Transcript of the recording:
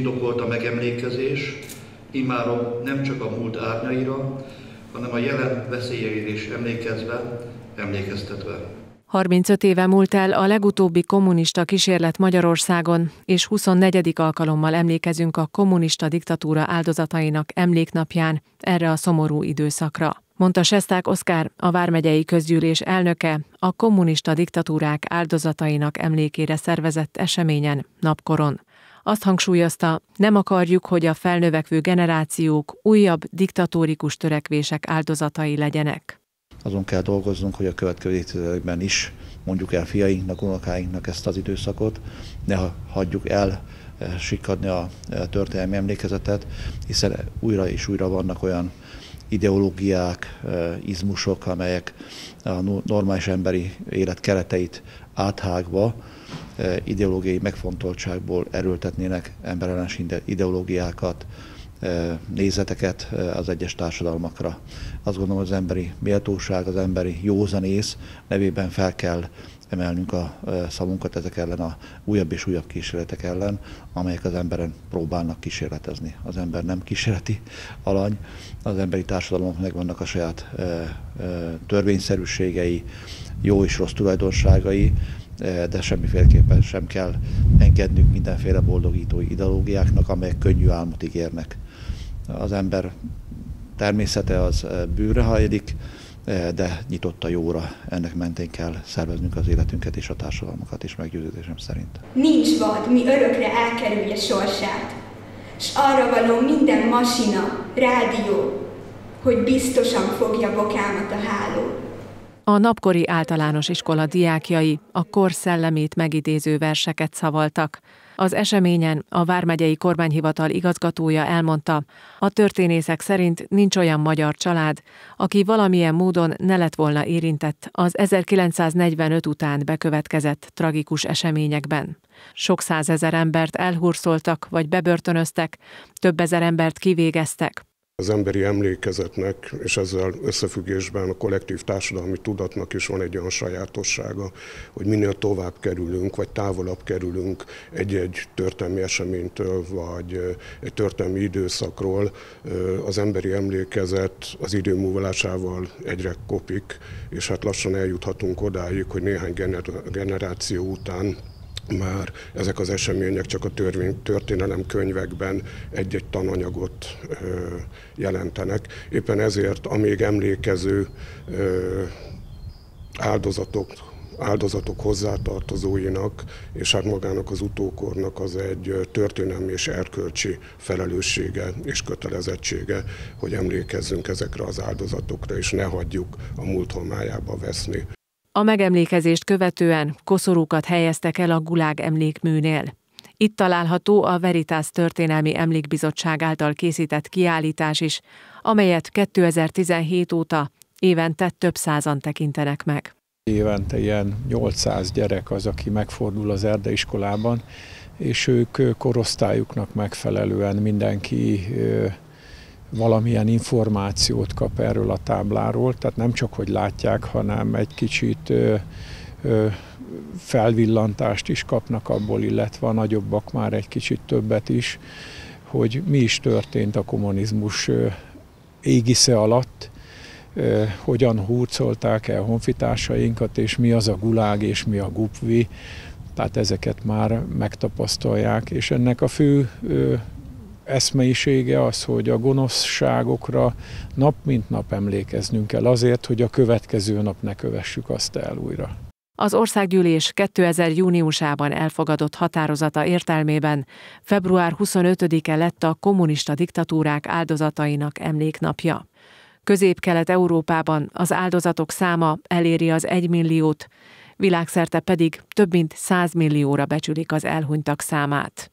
indokolt a megemlékezés, immáron nem csak a múlt árnyaira, hanem a jelen veszélyeire is emlékezve, emlékeztetve. 35 éve múlt el a legutóbbi kommunista kísérlet Magyarországon, és 24. alkalommal emlékezünk a kommunista diktatúra áldozatainak emléknapján erre a szomorú időszakra. Mondta Sesták Oszkár, a Vármegyei Közgyűlés elnöke, a kommunista diktatúrák áldozatainak emlékére szervezett eseményen, napkoron. Azt hangsúlyozta, nem akarjuk, hogy a felnövekvő generációk újabb diktatórikus törekvések áldozatai legyenek. Azon kell dolgoznunk, hogy a következő évtizedekben is mondjuk el fiainknak, unokáinknak ezt az időszakot, ne hagyjuk el eh, sikadni a eh, történelmi emlékezetet, hiszen újra és újra vannak olyan ideológiák, eh, izmusok, amelyek a normális emberi élet kereteit áthágva ideológiai megfontoltságból erőltetnének emberellenes ideológiákat, nézeteket az egyes társadalmakra. Azt gondolom, az emberi méltóság, az emberi józanész nevében fel kell emelnünk a szavunkat ezek ellen a újabb és újabb kísérletek ellen, amelyek az emberen próbálnak kísérletezni. Az ember nem kísérleti alany, az emberi társadalomnak megvannak a saját törvényszerűségei, jó és rossz tulajdonságai, de semmiféleképpen sem kell engednünk mindenféle boldogító ideológiáknak, amelyek könnyű álmot ígérnek az ember természete az bűre hajlik, de nyitott a jóra. Ennek mentén kell szerveznünk az életünket és a társadalmakat is meggyőződésem szerint. Nincs vad, mi örökre elkerülje sorsát, s arra való minden masina, rádió, hogy biztosan fogja bokámat a háló. A napkori általános iskola diákjai a kor szellemét megidéző verseket szavaltak. Az eseményen a Vármegyei Kormányhivatal igazgatója elmondta, a történészek szerint nincs olyan magyar család, aki valamilyen módon ne lett volna érintett az 1945 után bekövetkezett tragikus eseményekben. Sok százezer embert elhurszoltak vagy bebörtönöztek, több ezer embert kivégeztek, az emberi emlékezetnek, és ezzel összefüggésben a kollektív társadalmi tudatnak is van egy olyan sajátossága, hogy minél tovább kerülünk, vagy távolabb kerülünk egy-egy történelmi eseménytől, vagy egy történelmi időszakról, az emberi emlékezet az idő múlásával egyre kopik, és hát lassan eljuthatunk odáig, hogy néhány generáció után már ezek az események csak a törvény, történelem könyvekben egy-egy tananyagot ö, jelentenek. Éppen ezért a még emlékező ö, áldozatok, áldozatok hozzátartozóinak, és hát magának az utókornak az egy történelmi és erkölcsi felelőssége és kötelezettsége, hogy emlékezzünk ezekre az áldozatokra, és ne hagyjuk a múlt homályába veszni. A megemlékezést követően koszorúkat helyeztek el a Gulág emlékműnél. Itt található a Veritas Történelmi Emlékbizottság által készített kiállítás is, amelyet 2017 óta évente több százan tekintenek meg. Évente ilyen 800 gyerek az, aki megfordul az erdeiskolában, és ők korosztályuknak megfelelően mindenki valamilyen információt kap erről a tábláról, tehát nem csak, hogy látják, hanem egy kicsit ö, ö, felvillantást is kapnak abból, illetve a nagyobbak már egy kicsit többet is, hogy mi is történt a kommunizmus égisze alatt, hogyan hurcolták el honfitársainkat, és mi az a gulág, és mi a gupvi, tehát ezeket már megtapasztalják, és ennek a fő eszmeisége az, hogy a gonoszságokra nap mint nap emlékeznünk kell azért, hogy a következő nap ne kövessük azt el újra. Az országgyűlés 2000 júniusában elfogadott határozata értelmében február 25-e lett a kommunista diktatúrák áldozatainak emléknapja. Közép-Kelet-Európában az áldozatok száma eléri az 1 milliót, világszerte pedig több mint 100 millióra becsülik az elhunytak számát.